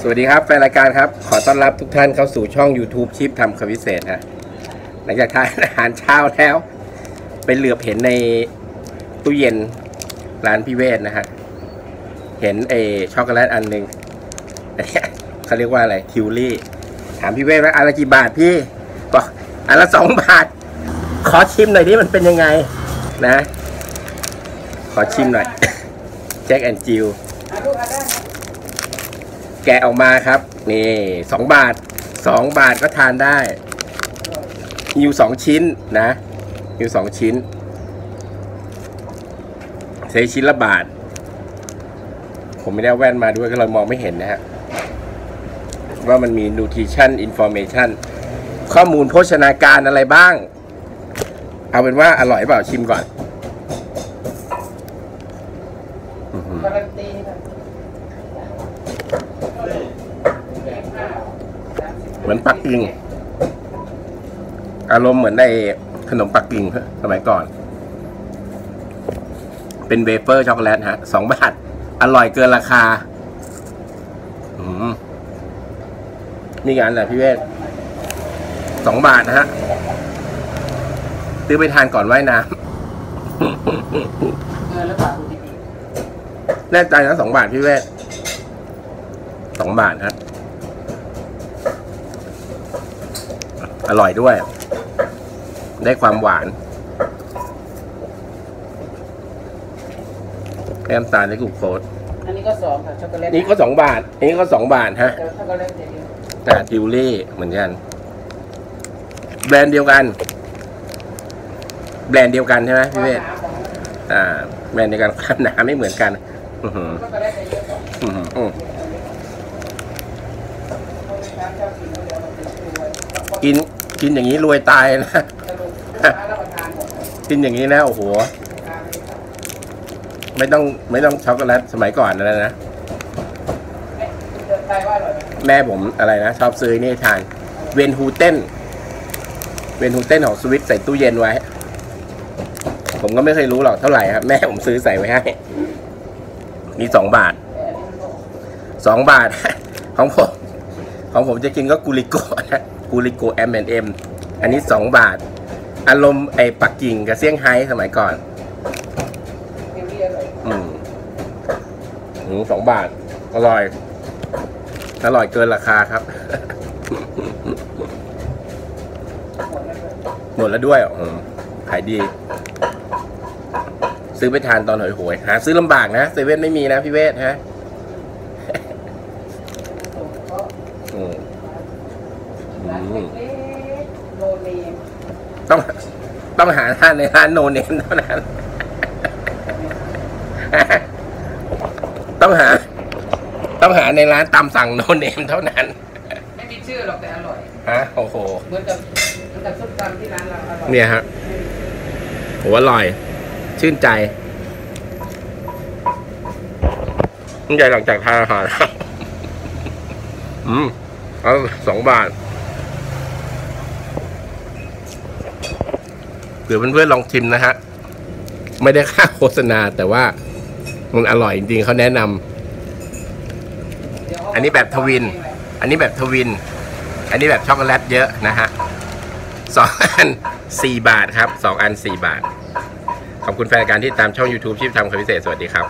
สวัสดีครับแฟนรายการครับ ขอต้อนรับทุกท่านเข้าสู่ช่อง YouTube ชิปทำคำพิเศษฮะหลังจากทานอาหารเช้าแล้วไปเหลือบเห็นในตู้เย็นร้านพี่เวทนะฮะ เห็นเอช็อกโกแลตอันหนึ่งอันเนี้เขาเรียกว่าอะไรทิวลี่ ถามพี่เวทว่าอันละกี่บาทพี่บอกอันละสองบาท ขอชิมหน่อยดิมันเป็นยังไงนะ ขอชิมหน่อยแจ็คแอนจิล แกะออกมาครับ นี่สองบาทสองบาทก็ทานได้มีอยู่สองชิ้นนะมีอยู่สองชิ้นใช้ชิ้นละบาท ผมไม่ได้แว่นมาด้วยก็เลยมองไม่เห็นนะฮะว่ามันมี nutrition information ข้อมูลโภชนาการอะไรบ้าง เอาเป็นว่าอร่อยเปล่าชิมก่อนอื้อหือ การันตีค่ะ เหมือนปักกิ่งอารมณ์เหมือนในขนมปักกิ่งสมัยก่อน เป็นเวเฟอร์ช็อกโกแลตฮะสองบาท อร่อยเกินราคาอืมนี่งานแหละพี่เวทสองบาทนะฮะซื้อไปทานก่อนว่ายน้เงินแล้วบาทดูดีำแน่ใจนะสองบาทพี่เวทสองบาทฮะ อร่อยด้วย ได้ความหวานแก้มตาลและกลูโคสๆอันนี้ก็สองค่ะช็อกโกแลตนี่ก็สองบาท อันนี้ก็สองบาทฮะแต่ช็อกโกแลตเดียวแต่ทิวเล่เหมือนกัน แบรนด์เดียวกัน แบรนด์เดียวกันใช่ไหมพี่เวทความหนาของอ่า แบรนด์เดียวกันความหนาไม่เหมือนกัน อือหือช็อกโกแลตจะเยอะกว่าอือหืออือเขาเลยร้านเจ้าถิ่นเขาเดี๋ยวเราติดตัวกิน กินอย่างนี้รวยตายนะ กินอย่างนี้นะโอ้โห ไม่ต้องไม่ต้องช็อกโกแลตสมัยก่อนนะนะเอ๊ะอร่อยไหมแม่ผมอะไรนะ ชอบซื้อนี่ทาน Van Houten Van Houten ของสวิสใส่ตู้เย็นไว้ ผมก็ไม่เคยรู้หรอกเท่าไหร่ครับ แม่ผมซื้อใส่ไว้ให้ มีสองบาท สองบาท ของผม ของผมจะกินก็กูลิโกะนะ กูลิโกะ M&M อันนี้สองบาท อารมณ์ไอ้ปักกิ่งกับเซี่ยงไฮ้สมัยก่อน อืมอืมสองบาท อร่อย อร่อยเกินราคาครับหมดแล้วด้วยหมดแล้วด้วยอืมขายดี ซื้อไปทานตอนหอยหวยหาซื้อลำบากนะเซเว่นไม่มีนะพี่เวทฮะ ส่งก็ อืม ร้านเล็กๆโนเนม ต้องต้องหาทานในร้านโนเนมเท่านั้น ต้องหา ต้องหาในร้านตามสั่งโนเนมเท่านั้น ไม่มีชื่อหรอกแต่อร่อย ฮะ โอ้โห เหมือนกับเหมือนกับส้มตำที่ร้านเราอร่อยเนี่ยฮะโหอร่อย ชื่นใจชื่นใจหลังจากทานอาหารแล้วอืมเอาสองบาท เผื่อเพื่อนๆลองชิมนะฮะ ไม่ได้ค่าโฆษณาแต่ว่ามันอร่อยจริงๆเขาแนะนำอันนี้แบบ twin อันนี้แบบ twin อันนี้แบบช็อกโกแลตเยอะนะฮะสองอันสี่บาทครับสองอันสี่บาท ขอบคุณแฟนรายการที่ตามช่อง YouTube ชิปทำคำพิเศษ สวัสดีครับ